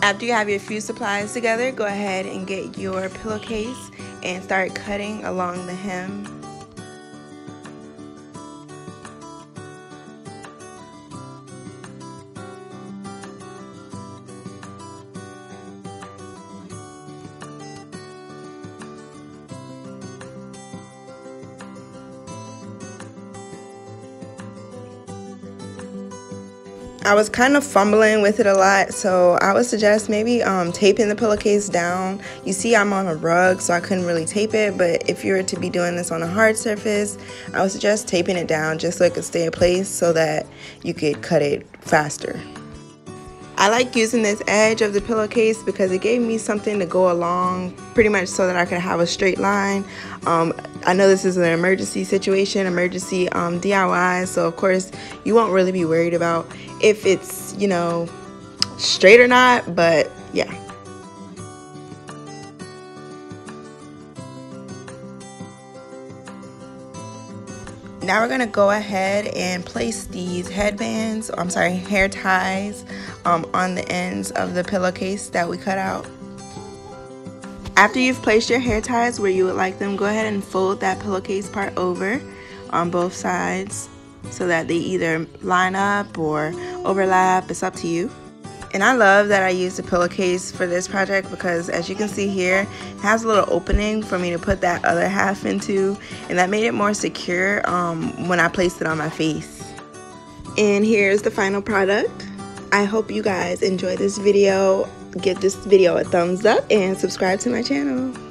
After you have your few supplies together, go ahead and get your pillowcase and start cutting along the hem I was kind of fumbling with it a lot, so I would suggest maybe um, taping the pillowcase down. You see I'm on a rug, so I couldn't really tape it, but if you were to be doing this on a hard surface, I would suggest taping it down just so it could stay in place so that you could cut it faster. I like using this edge of the pillowcase because it gave me something to go along pretty much so that I could have a straight line. Um, I know this is an emergency situation, emergency um, DIY, so of course you won't really be worried about if it's, you know, straight or not, but yeah. Now we're going to go ahead and place these headbands, I'm sorry, hair ties um, on the ends of the pillowcase that we cut out. After you've placed your hair ties where you would like them, go ahead and fold that pillowcase part over on both sides so that they either line up or overlap. It's up to you. And I love that I used a pillowcase for this project because as you can see here, it has a little opening for me to put that other half into and that made it more secure um, when I placed it on my face. And here's the final product. I hope you guys enjoy this video. Give this video a thumbs up and subscribe to my channel.